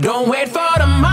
Don't wait for the.